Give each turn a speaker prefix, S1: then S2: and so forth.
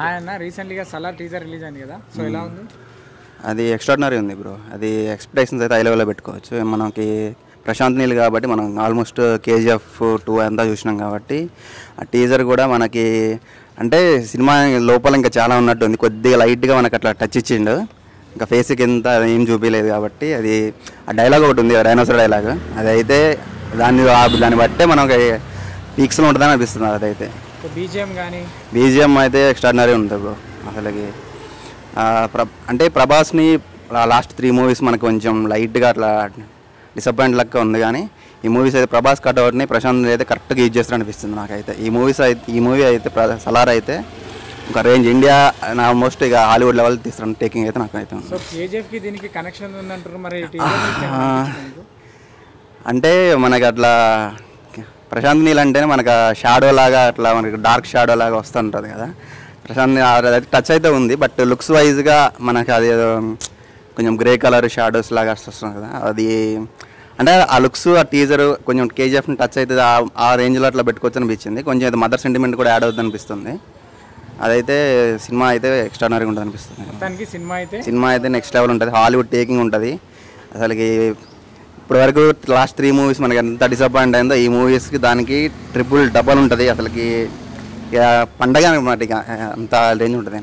S1: Hi అన్న రీసెంట్లీగా Salaar teaser release అయింది కదా సో ఎలా ఉంది?
S2: అది ఎక్స్ట్రాడినరీ ఉంది బ్రో అది ఎక్స్పెక్టేషన్స్ అయితే హై లెవెల్లో పెట్టుకోవచ్చు. మనకి ప్రశాంత్ నీల్ కాబట్టి మనం ఆల్మోస్ట్ కేజీఎఫ్ టూ అంతా చూసినాం కాబట్టి ఆ టీజర్ కూడా మనకి అంటే సినిమా లోపల ఇంకా చాలా ఉన్నట్టు ఉంది. కొద్దిగా లైట్గా మనకు అట్లా టచ్ ఇచ్చిండు. ఇంకా ఫేస్కి ఎంత ఏం చూపించలేదు కాబట్టి అది ఆ డైలాగ్ ఒకటి ఉంది డైనోసర్ డైలాగ్ అది అయితే దాన్ని దాన్ని బట్టే మనకి పీక్స్లో ఉంటుందని అనిపిస్తుంది అదైతే
S1: బీజిఎం కానీ
S2: బీజిఎం అయితే ఎక్స్ట్రాడినరీ ఉంటుంది బ్రో. అసలుకి అంటే ప్రభాస్ని లాస్ట్ త్రీ మూవీస్ మనకు కొంచెం లైట్గా అట్లా డిసప్పాయింట్ లెక్క ఉంది కానీ ఈ మూవీస్ అయితే ప్రభాస్ కట్అవుట్ని ప్రశాంత్ అయితే కరెక్ట్గా యూజ్ చేస్తారు అనిపిస్తుంది నాకైతే. ఈ మూవీస్ అయితే ఈ మూవీ అయితే సలార్ అయితే ఒక రేంజ్ ఇండియా ఆల్మోస్ట్ ఇక హాలీవుడ్ లెవెల్ తీస్తాను టేకింగ్ అయితే
S1: దీనికి కనెక్షన్ ఉందంటారు మరి టీజర్
S2: అంటే మనకి అట్లా ప్రశాంత్ నీల్ అంటేనే మనకు షాడో లాగా అట్లా మనకి డార్క్ షాడో లాగా వస్తుంటుంది కదా. ప్రశాంత్ అది టచ్ అయితే ఉంది బట్ లుక్స్ వైజ్గా మనకి అది కొంచెం గ్రే కలర్ షాడోస్ లాగా వస్తుంది కదా. అది అంటే ఆ లుక్స్ ఆ టీజర్ కొంచెం కేజీఎఫ్ని టచ్ అయితే ఆ- రేంజ్లో అట్లా పెట్టుకోవచ్చు అనిపించింది. కొంచెం ఇది మదర్ సెంటిమెంట్ కూడా యాడ్ అవుతుంది అనిపిస్తుంది. అదైతే సినిమా అయితే ఎక్స్ట్రానరీగా ఉంటుంది అనిపిస్తుంది.
S1: సినిమా అయితే
S2: సినిమా అయితే నెక్స్ట్ లెవెల్ ఉంటుంది. హాలీవుడ్ టేకింగ్ ఉంటుంది. అసలుకి ఇప్పటివరకు లాస్ట్ త్రీ మూవీస్ మనకి ఎంత డిసప్పాయింట్ అయిందో ఈ మూవీస్కి దానికి ట్రిపుల్ డబల్ ఉంటుంది. అసలుకి ఇక పండగ అనమాట ఇక అంత రేంజ్ ఉంటుంది.